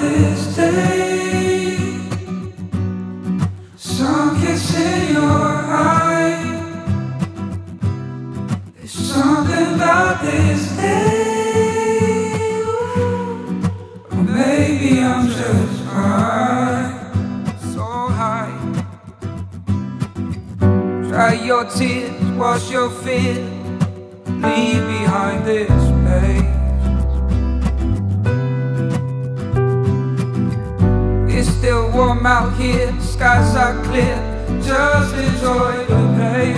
this day. Some kiss in your eye. There's something about this day. Or maybe I'm just high, so high. Dry your tears, wash your fears, leave behind this place. Warm out here, skies are clear. Just enjoy the pace.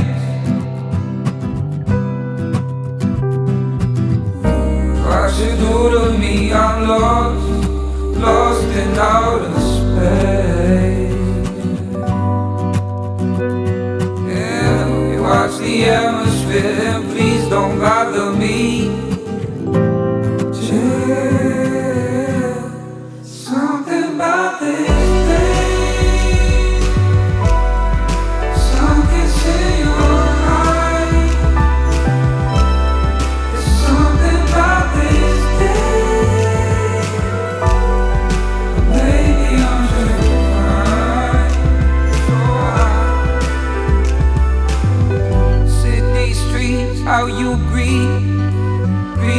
What you do to me, I'm lost, lost in outer space. Yeah, we watch the atmosphere, and please don't bother me. Yeah, something about this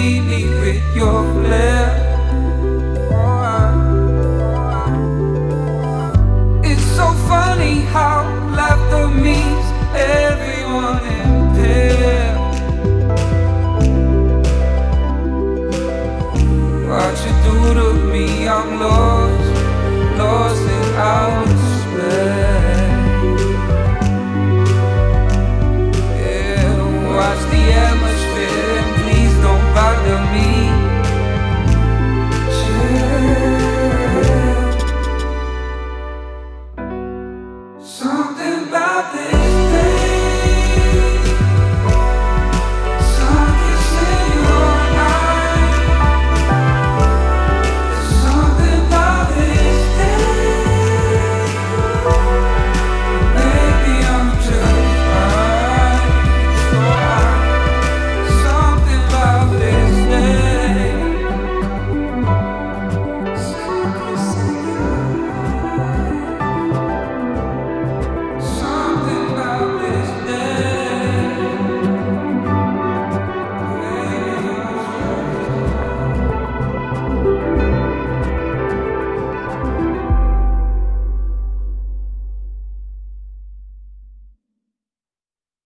leave me with your glare. It's so funny how laughter everyone in. What you do to me, I'm lost.